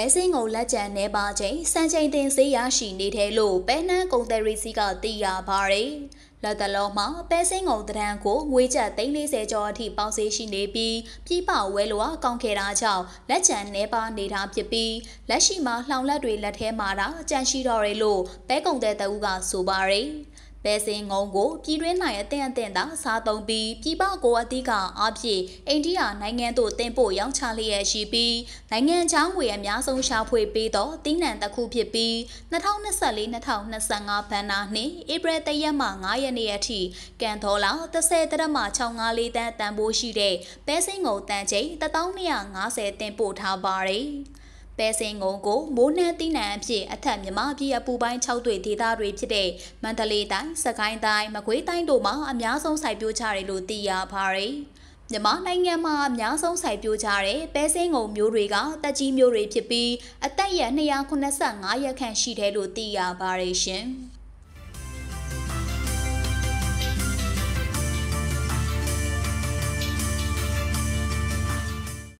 ပဲစင်းကိုလက်ကျန်နေပါချိန်စံချိန်တင်စေးရရှိနေတယ်လို့ပဲနှန်းကုံတယ်ရီစီကသိရပါတယ်။လက်တလုံးမှာပဲစင်းကုံတရန်ကိုငွေကျပ်340ကျော်အထိပေါက်စေးရှိနေပြီးပြည်ပဝဲလိုအကောင်းခဲ့တာကြောင့်လက်ကျန်နေပါနေတာဖြစ်ပြီးလက်ရှိမှာလှောင်လက်တွေလက်ထဲမှာတာကြန့်ရှိတော့တယ်လို့ပဲကုံတဲ့တအူးကဆိုပါတယ်။ ပဲစင်ငုံကိုပြည်တွင်းနိုင်အသင့်အသင့်သာစားသုံးပြီးပြည်ပကိုအသီးကအဖြစ်အိန္ဒိယနိုင်ငံသို့တင်ပို့ရောင်းချလျက်ရှိပြီးနိုင်ငံခြားငွေအများဆုံးရှာဖွေပေးသောတင်းနံတစ်ခုဖြစ်ပြီး2024-2025ဘဏ္ဍာနှစ်ဧပြီတရက်မှ9ရက်နေ့အထိကန်ဒေါ်လာ30တရမှ654တန်းတန်ဖိုးရှိတဲ့ပဲစင်ငုံတန်ချိန်1250တင်ပို့ထားပါတယ်။ ပဲစင်ငုံကိုမိုးနှံတိနံအဖြစ်အထက်မြမပြည်အပူပိုင်း6တွေဒေသတွေဖြစ်တဲ့မန္တလေးတိုင်း၊စကိုင်းတိုင်း၊မကွေးတိုင်းတို့မှာအများဆုံးစိုက်ပျိုးကြတယ်လို့သိရပါတယ်။မြန်မာနိုင်ငံမှာအများဆုံးစိုက်ပျိုးကြတဲ့ပဲစင်းငုံမျိုးတွေကတက်ကြီးမျိုးတွေဖြစ်ပြီးအသက်ရ285ရက်ခန့်ရှိတယ်လို့သိရပါတယ်ရှင်။